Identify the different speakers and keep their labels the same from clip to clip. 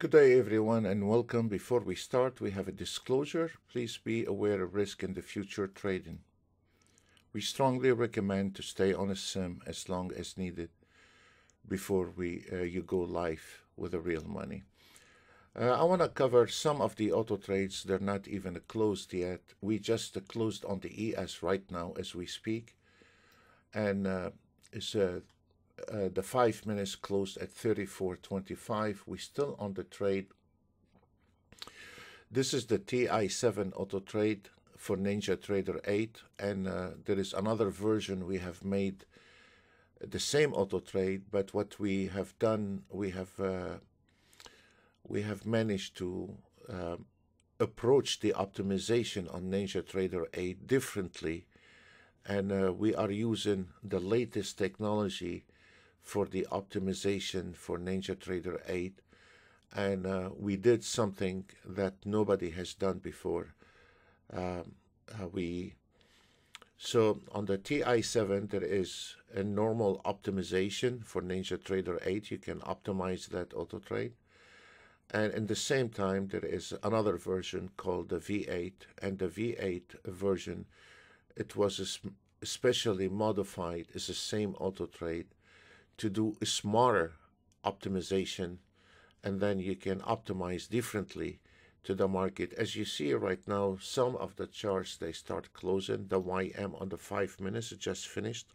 Speaker 1: Good day, everyone, and welcome. Before we start, we have a disclosure. Please be aware of risk in the future trading. We strongly recommend to stay on a sim as long as needed before we uh, you go live with the real money. Uh, I want to cover some of the auto trades. They're not even closed yet. We just closed on the ES right now as we speak, and uh, it's uh, uh, the five minutes closed at 34.25. We're still on the trade. This is the TI7 auto trade for Ninja Trader 8, and uh, there is another version we have made the same auto trade, but what we have done, we have uh, we have managed to uh, approach the optimization on Ninja Trader 8 differently, and uh, we are using the latest technology for the optimization for NinjaTrader 8 and uh, we did something that nobody has done before. Um, uh, we so on the TI7 there is a normal optimization for NinjaTrader 8. You can optimize that auto trade, and in the same time there is another version called the V8, and the V8 version it was especially modified. It's the same auto trade to do a smarter optimization and then you can optimize differently to the market. As you see right now, some of the charts, they start closing. The YM on the five minutes just finished.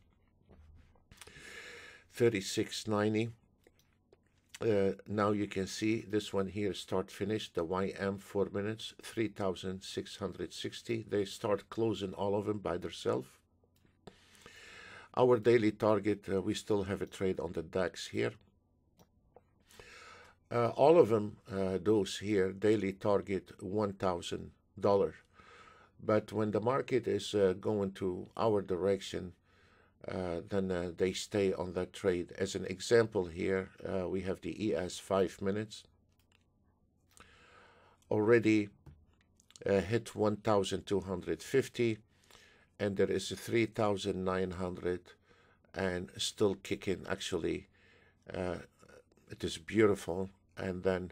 Speaker 1: 36.90. Uh, now you can see this one here start finish the YM four minutes 3660 they start closing all of them by themselves our daily target, uh, we still have a trade on the DAX here. Uh, all of them, uh, those here, daily target $1,000. But when the market is uh, going to our direction, uh, then uh, they stay on that trade. As an example here, we have the ES 5 minutes. Already hit 1,250 and there is a 3,900 and still kicking actually uh, it is beautiful. And then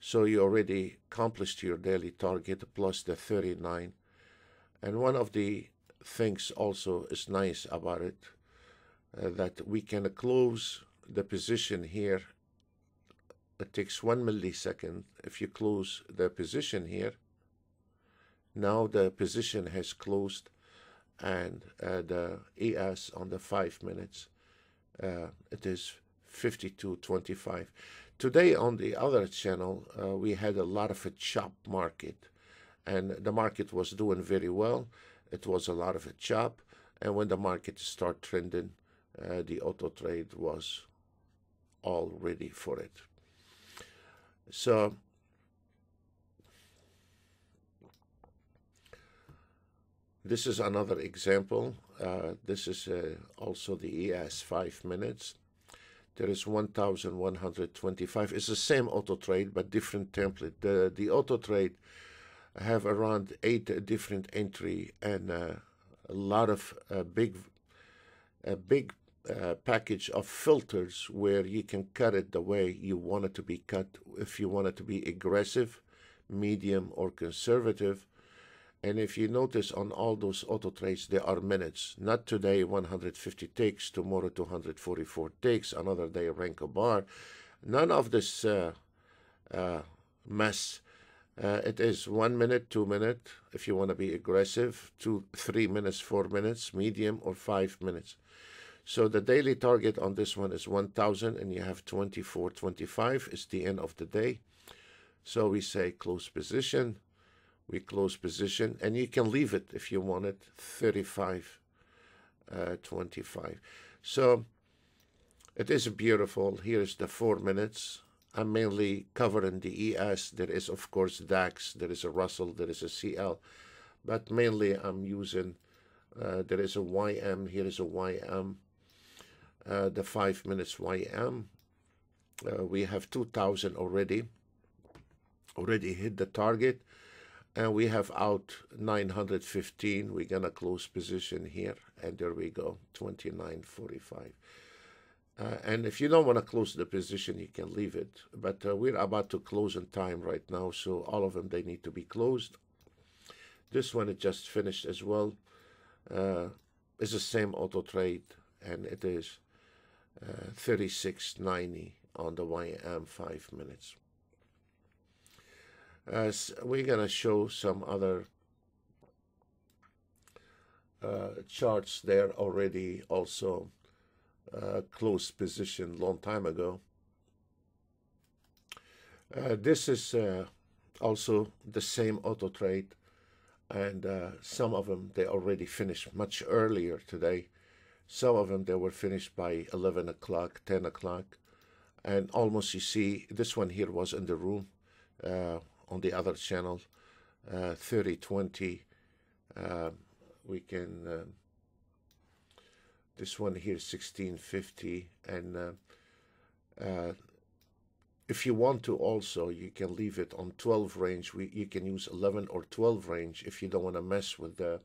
Speaker 1: so you already accomplished your daily target plus the 39 and one of the things also is nice about it uh, that we can close the position here. It takes one millisecond. If you close the position here now the position has closed and uh, the ES on the five minutes, uh, it is 52.25. Today on the other channel, uh, we had a lot of a chop market, and the market was doing very well. It was a lot of a chop, and when the market start trending, uh, the auto trade was all ready for it. So This is another example. Uh, this is uh, also the ES 5 minutes. There is 1,125. It's the same auto trade, but different template. The, the auto trade have around eight different entry and uh, a lot of uh, big, a big uh, package of filters where you can cut it the way you want it to be cut. If you want it to be aggressive, medium, or conservative, and if you notice on all those auto trades, there are minutes. Not today 150 takes, tomorrow 244 takes, another day Renko bar. None of this uh, uh, mess. Uh, it is one minute, two minute, if you want to be aggressive, two, three minutes, four minutes, medium, or five minutes. So the daily target on this one is 1,000, and you have 24, 25 is the end of the day. So we say close position, we close position and you can leave it if you want it 35 uh, 25 so it is beautiful. Here's the four minutes. I'm mainly covering the ES there is of course DAX. There is a Russell. There is a CL but mainly I'm using uh, there is a YM here is a YM uh, the five minutes YM uh, we have 2000 already already hit the target and we have out 915 we're gonna close position here and there we go 29.45 Uh, and if you don't want to close the position, you can leave it. But uh, we're about to close in time right now, so all of them, they need to be closed. This one is just finished as well. Uh, it's the same auto trade, and it is uh, 36.90 on the YM 5 minutes. Uh, we're going to show some other uh, charts there already also uh, close position long time ago. Uh, this is uh, also the same auto trade and uh, some of them they already finished much earlier today. Some of them they were finished by 11 o'clock, 10 o'clock and almost you see this one here was in the room on the other channel uh, 3020 uh, we can uh, this one here 1650 and uh, uh, if you want to also you can leave it on 12 range. We, you can use 11 or 12 range if you don't want to mess with the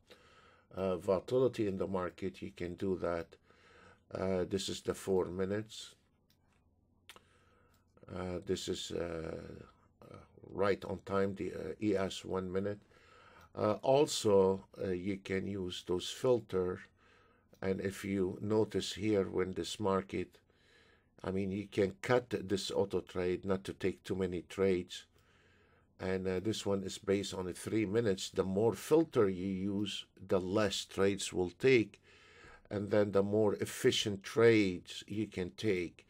Speaker 1: uh, volatility in the market you can do that. Uh, this is the four minutes. This is Uh, right on time the uh, ES one minute. Uh, also you can use those filter and if you notice here when this market I mean you can cut this auto trade not to take too many trades. And uh, this one is based on the three minutes. The more filter you use the less trades will take and then the more efficient trades you can take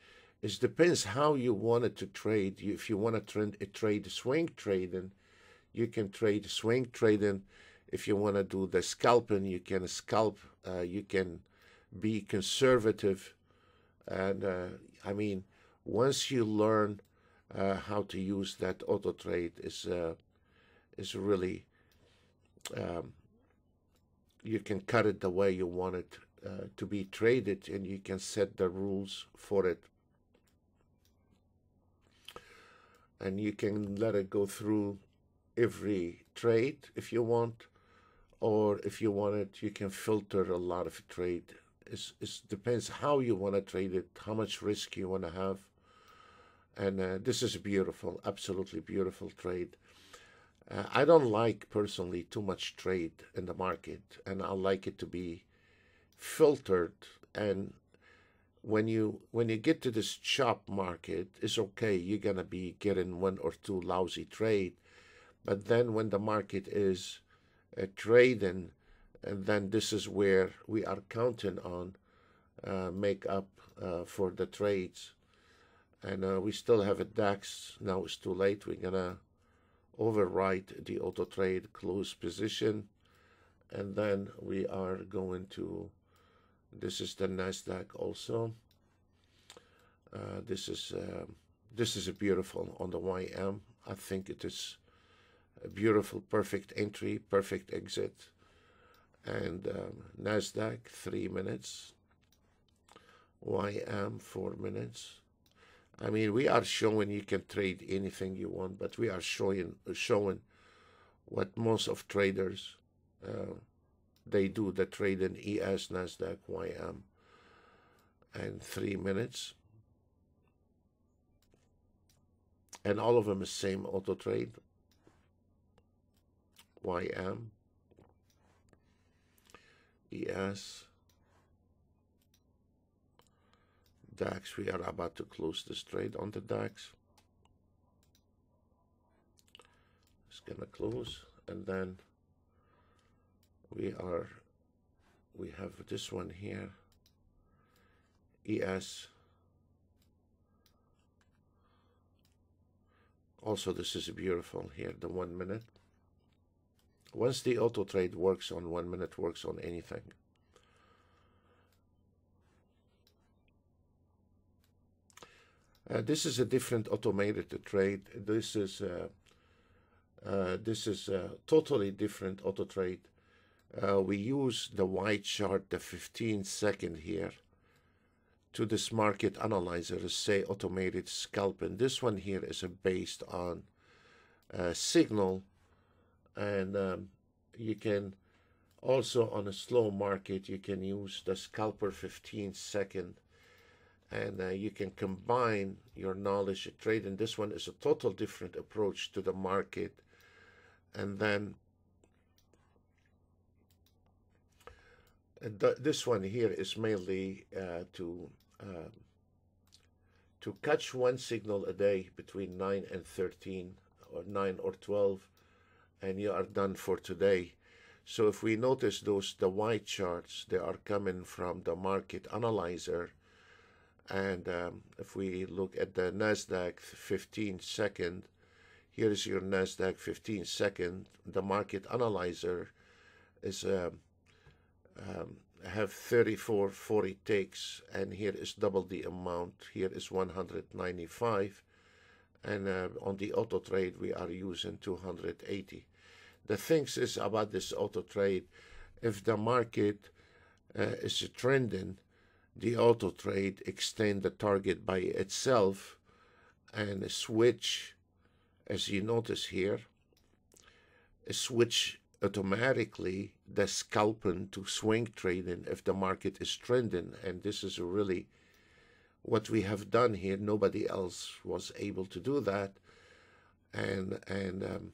Speaker 1: it depends how you want it to trade if you want to trade, trade swing trading you can trade swing trading if you want to do the scalping, you can scalp, uh, you can be conservative. And uh, I mean, once you learn uh, how to use that auto trade, is uh, is really um, you can cut it the way you want it uh, to be traded, and you can set the rules for it. And you can let it go through every trade if you want or if you want it, you can filter a lot of trade. It depends how you want to trade it, how much risk you want to have. And uh, this is a beautiful, absolutely beautiful trade. Uh, I don't like personally too much trade in the market, and I like it to be filtered. And when you when you get to this chop market, it's okay. You're gonna be getting one or two lousy trade, but then when the market is uh, trading, and then this is where we are counting on uh, make up uh, for the trades. And uh, we still have a DAX. Now it's too late. We're gonna overwrite the auto trade close position, and then we are going to. This is the Nasdaq also. Uh, this is um, this is a beautiful on the YM. I think it is a beautiful, perfect entry, perfect exit. And um, NASDAQ, three minutes. YM, four minutes. I mean, we are showing you can trade anything you want, but we are showing showing what most of traders uh, they do the trade in ES, NASDAQ, YM, and three minutes. And all of them is same auto trade. YM, ES, DAX. We are about to close this trade on the DAX. It's gonna close and then we are we have this one here ES also this is beautiful here the one minute once the auto trade works on one minute, works on anything. Uh, this is a different automated trade. This is uh, uh, this is a totally different auto trade. Uh, we use the white chart, the 15 second here, to this market analyzer, say automated scalping. This one here is based on uh, signal and um, you can also on a slow market you can use the scalper 15 second and uh, you can combine your knowledge of trading. This one is a total different approach to the market, and then th this one here is mainly uh, to um, to catch one signal a day between 9 and 13 or 9 or 12 and you are done for today. So if we notice those the white charts they are coming from the market analyzer. And um, if we look at the Nasdaq 15 second here is your Nasdaq 15 second. The market analyzer is um, um, have 34 40 takes, and here is double the amount. Here is 195 and uh, on the auto trade we are using 280 the things is about this auto trade. If the market uh, is trending the auto trade extend the target by itself and switch as you notice here switch automatically the scalping to swing trading if the market is trending. And this is really what we have done here. Nobody else was able to do that. And and um,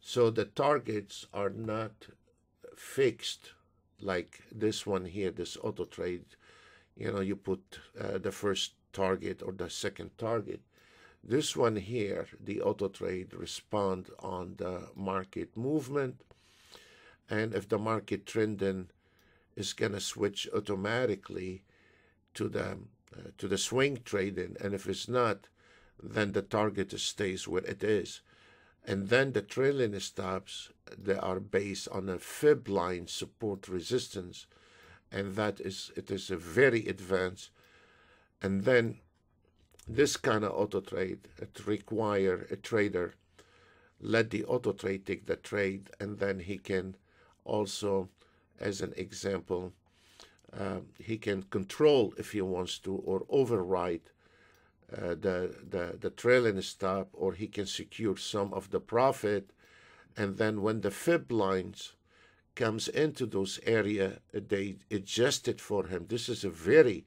Speaker 1: so the targets are not fixed like this one here this auto trade. You know you put uh, the first target or the second target. This one here the auto trade respond on the market movement and if the market trend then is going to switch automatically to the uh, to the swing trading and if it's not then the target stays where it is. And then the trailing stops they are based on a fib line support resistance and that is it is a very advanced. And then this kind of auto trade it require a trader let the auto trade take the trade and then he can also as an example uh, he can control if he wants to or override uh, the, the the trailing stop or he can secure some of the profit. And then when the fib lines comes into those area they adjust it for him. This is a very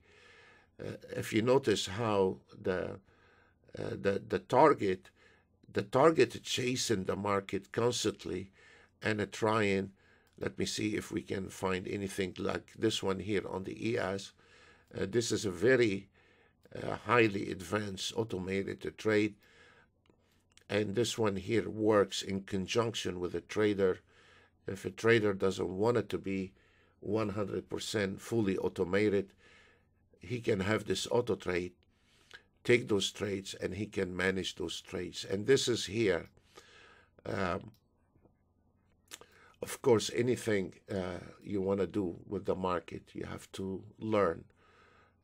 Speaker 1: uh, if you notice how the uh, the the target the target chasing the market constantly and trying let me see if we can find anything like this one here on the EAS. Uh, this is a very uh, highly advanced automated trade. And this one here works in conjunction with a trader. If a trader doesn't want it to be 100% fully automated, he can have this auto trade, take those trades, and he can manage those trades. And this is here. Um, of course, anything uh, you want to do with the market, you have to learn.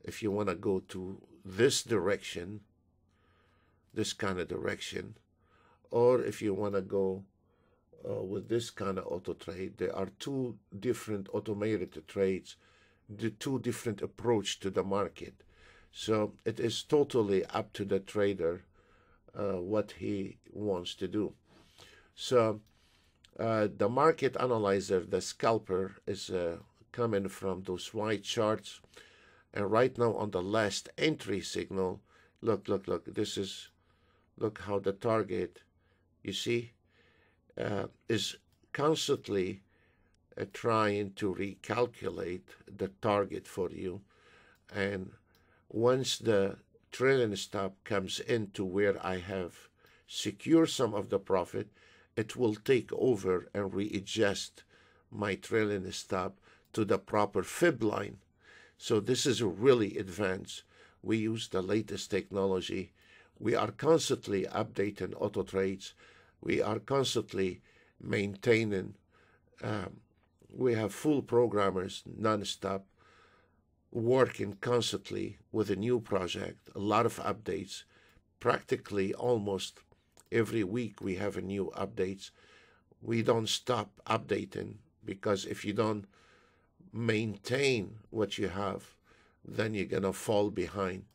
Speaker 1: If you want to go to this direction, this kind of direction, or if you want to go uh, with this kind of auto trade, there are two different automated trades, the two different approach to the market. So it is totally up to the trader uh, what he wants to do. So uh, the market analyzer, the scalper, is uh, coming from those white charts. And right now on the last entry signal, look, look, look, this is, look how the target, you see, uh, is constantly uh, trying to recalculate the target for you. And once the trailing stop comes into where I have secured some of the profit, it will take over and readjust my trailing stop to the proper fib line. So this is really advanced. We use the latest technology. We are constantly updating auto trades. We are constantly maintaining. Um, we have full programmers non-stop working constantly with a new project, a lot of updates, practically almost every week we have a new updates. We don't stop updating because if you don't maintain what you have, then you're going to fall behind.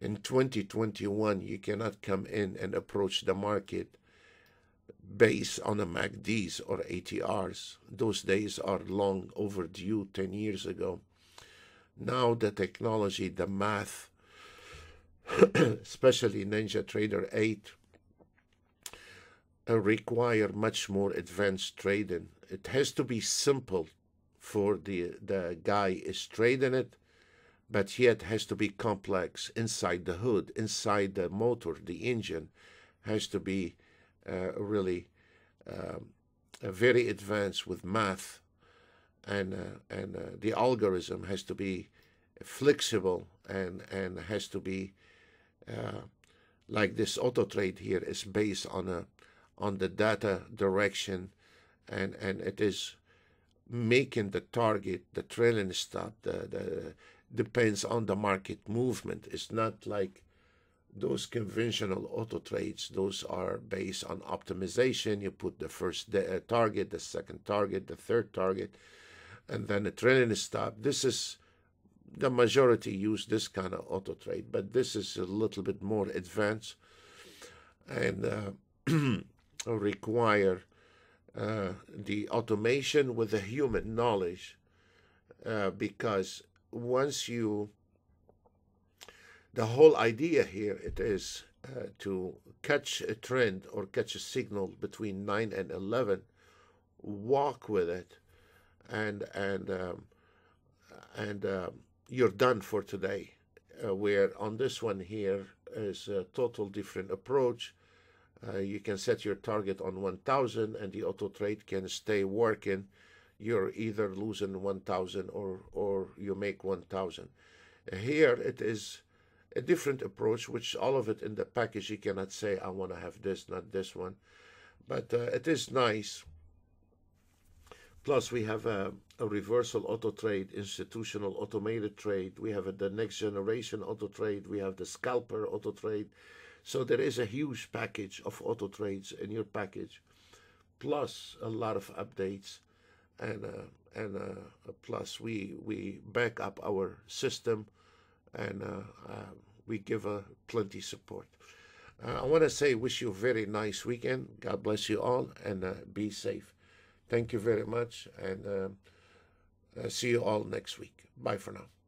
Speaker 1: In 2021, you cannot come in and approach the market based on a MACDs or ATRs. Those days are long overdue 10 years ago. Now the technology, the math, especially Ninja Trader 8, uh, require much more advanced trading. It has to be simple for the the guy is trading it, but yet has to be complex inside the hood, inside the motor, the engine, has to be uh, really um, very advanced with math, and uh, and uh, the algorithm has to be flexible and and has to be uh, like this auto trade here is based on a on the data direction and and it is making the target the trailing stop the, the depends on the market movement. It's not like those conventional auto trades those are based on optimization. You put the first uh, target the second target the third target and then the trailing stop. This is the majority use this kind of auto trade, but this is a little bit more advanced. And uh, require uh, the automation with the human knowledge uh, because once you the whole idea here it is uh, to catch a trend or catch a signal between 9 and 11 walk with it and and um, and um, you're done for today. Uh, where on this one here is a total different approach. Uh, you can set your target on 1000 and the auto trade can stay working. You're either losing 1000 or, or you make 1000. Uh, here it is a different approach, which all of it in the package, you cannot say, I want to have this, not this one. But uh, it is nice Plus, we have a, a, reversal auto trade, institutional automated trade. We have a, the next generation auto trade. We have the scalper auto trade. So there is a huge package of auto trades in your package, plus a lot of updates, and uh, and uh, plus we we back up our system, and uh, uh we give a plenty support. Uh, I want to say, wish you a very nice weekend. God bless you all, and uh, be safe. Thank you very much, and uh, see you all next week. Bye for now.